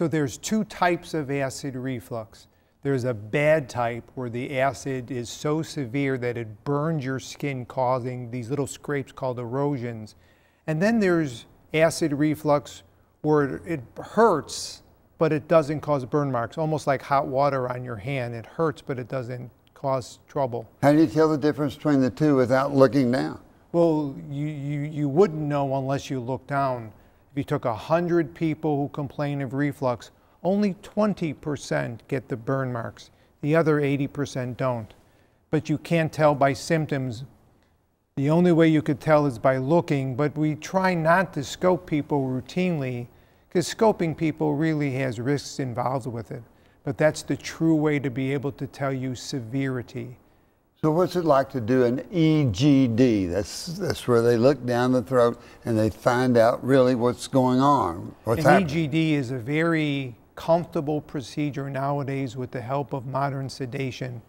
So there's two types of acid reflux. There's a bad type where the acid is so severe that it burns your skin, causing these little scrapes called erosions. And then there's acid reflux where it hurts, but it doesn't cause burn marks, almost like hot water on your hand. It hurts, but it doesn't cause trouble. How do you tell the difference between the two without looking down? Well, you, you, you wouldn't know unless you look down. If you took 100 people who complain of reflux, only 20% get the burn marks. The other 80% don't. But you can't tell by symptoms. The only way you could tell is by looking, but we try not to scope people routinely because scoping people really has risks involved with it. But that's the true way to be able to tell you severity. So what's it like to do an EGD? That's that's where they look down the throat and they find out really what's going on. What's An happening? EGD is a very comfortable procedure nowadays with the help of modern sedation.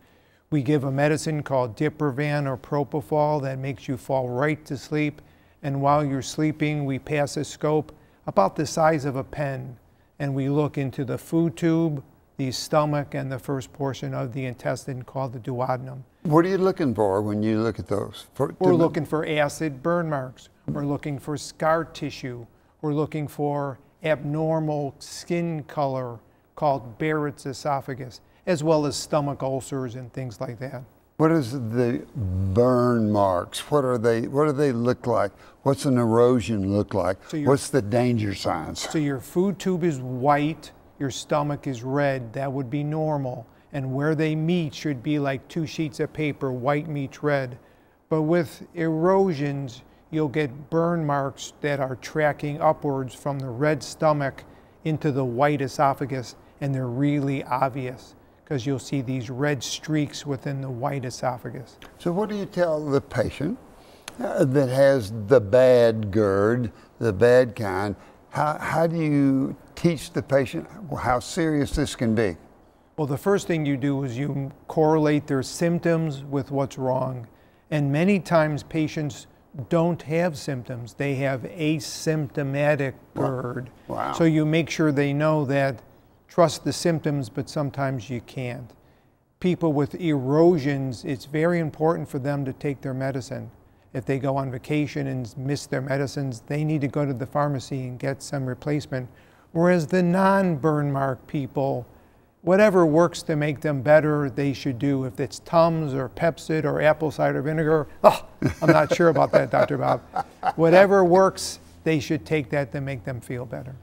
We give a medicine called Diprivan or Propofol that makes you fall right to sleep. And while you're sleeping, we pass a scope about the size of a pen and we look into the food tube, the stomach, and the first portion of the intestine called the duodenum. What are you looking for when you look at those? For, We're looking for acid burn marks. We're looking for scar tissue. We're looking for abnormal skin color called Barrett's esophagus, as well as stomach ulcers and things like that. What is the burn marks? What are they? What do they look like? What's an erosion look like? So you're- What's the danger signs? So your food tube is white, your stomach is red, that would be normal. And where they meet should be like two sheets of paper, white meets red. But with erosions, you'll get burn marks that are tracking upwards from the red stomach into the white esophagus, and they're really obvious because you'll see these red streaks within the white esophagus. So what do you tell the patient uh, that has the bad GERD, the bad kind? How, how do you teach the patient how serious this can be? Well, the first thing you do is you correlate their symptoms with what's wrong. And many times patients don't have symptoms. They have asymptomatic GERD. Wow. So you make sure they know that trust the symptoms, but sometimes you can't. People with erosions, it's very important for them to take their medicine. If they go on vacation and miss their medicines, they need to go to the pharmacy and get some replacement. Whereas the non burn mark people, whatever works to make them better, they should do. If it's Tums or Pepcid or apple cider vinegar, oh, I'm not sure about that, Dr. Bob. Whatever works, they should take that to make them feel better.